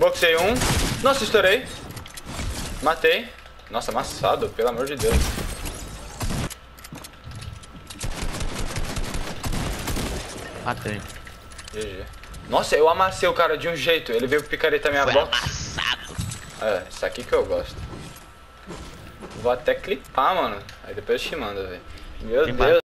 Boxei um. Nossa, estourei. Matei. Nossa, amassado, pelo amor de Deus. Matei. GG. Nossa, eu amassei o cara de um jeito. Ele veio picareta minha Foi box. amassado. É, isso aqui que eu gosto. Vou até clipar, mano. Aí depois eu te mando, velho. Meu Tem Deus.